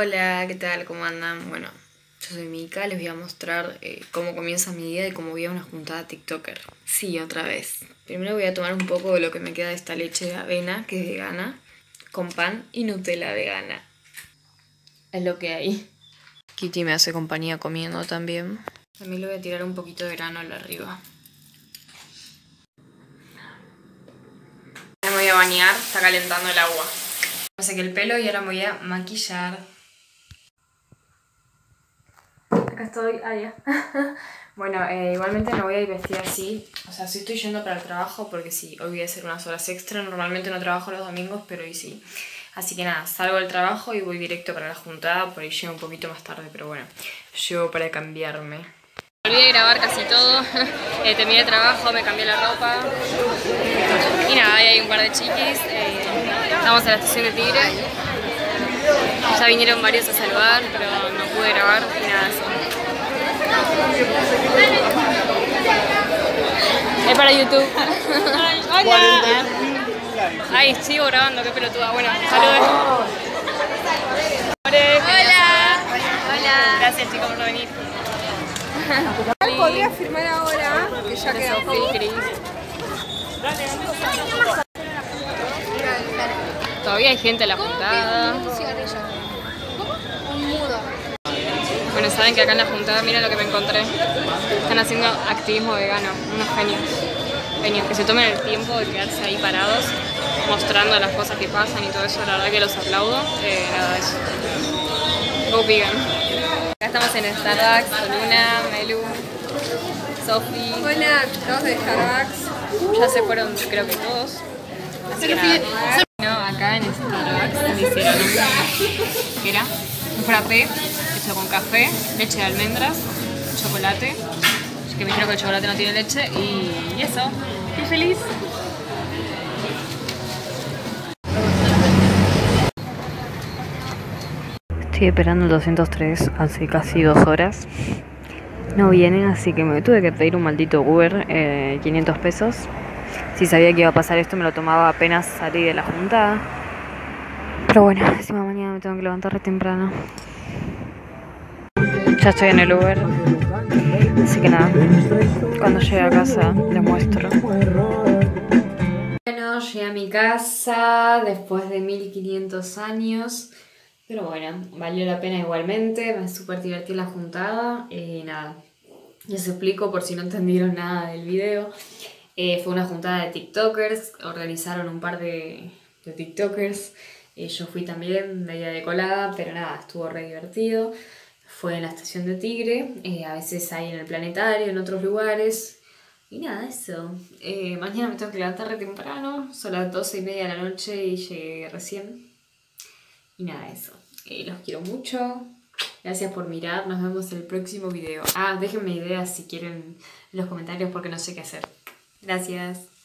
Hola, ¿qué tal? ¿Cómo andan? Bueno, yo soy Mika, les voy a mostrar eh, cómo comienza mi día y cómo voy a una juntada TikToker. Sí, otra vez. Primero voy a tomar un poco de lo que me queda de esta leche de avena, que es vegana, con pan y Nutella vegana. Es lo que hay. Kitty me hace compañía comiendo también. También le voy a tirar un poquito de grano arriba. Me voy a bañar, está calentando el agua. Me saqué el pelo y ahora me voy a maquillar. Estoy, ya. bueno, eh, igualmente no voy a ir así. O sea, sí estoy yendo para el trabajo porque sí, hoy voy a hacer unas horas extra. Normalmente no trabajo los domingos, pero hoy sí. Así que nada, salgo del trabajo y voy directo para la juntada. Por ahí llego un poquito más tarde, pero bueno, llego para cambiarme. A grabar casi todo. eh, terminé el trabajo, me cambié la ropa. Y nada, ahí hay un par de chiquis. Eh, estamos en la estación de Tigre. Ya vinieron varios a saludar, pero no pude grabar y nada, eso. Es para YouTube. Hola. Ay, sigo grabando, qué pelotuda. Bueno, saludos. Hola. Hola. Gracias chicos por venir. Podría firmar ahora, que ya quedó. Todavía hay gente en la juntada. Bueno, saben que acá en la juntada, miren lo que me encontré. Están haciendo activismo vegano, unos genios. Que se tomen el tiempo de quedarse ahí parados, mostrando las cosas que pasan y todo eso. La verdad que los aplaudo. Eh, nada eso. Go vegan. Acá estamos en Starbucks con Luna, Melu, Sofi. Hola, todos de Starbucks. Ya se fueron, creo que todos. Así que nada. No, acá en Starbucks me hicieron un, ¿qué era? Un frappé hecho con café, leche de almendras, chocolate, que me dijeron que el chocolate no tiene leche y, eso. Estoy feliz. Estoy esperando el 203 hace casi dos horas. No vienen, así que me tuve que pedir un maldito Uber, eh, 500 pesos. Si sabía que iba a pasar esto, me lo tomaba apenas salí de la juntada. Pero bueno, encima mañana me tengo que levantar re temprano. Ya estoy en el Uber. Así que nada, cuando llegue a casa les muestro. Bueno, llegué a mi casa después de 1500 años. Pero bueno, valió la pena igualmente, me súper divertí la juntada. Y nada, les explico por si no entendieron nada del video. Eh, fue una juntada de TikTokers, organizaron un par de, de TikTokers. Eh, yo fui también de ella de pero nada, estuvo re divertido. Fue en la estación de Tigre, eh, a veces hay en el planetario, en otros lugares. Y nada, eso. Eh, mañana me tengo que levantar re temprano, son las 12 y media de la noche y llegué recién. Y nada, eso. Eh, los quiero mucho. Gracias por mirar. Nos vemos en el próximo video. Ah, déjenme ideas si quieren en los comentarios porque no sé qué hacer. Gracias.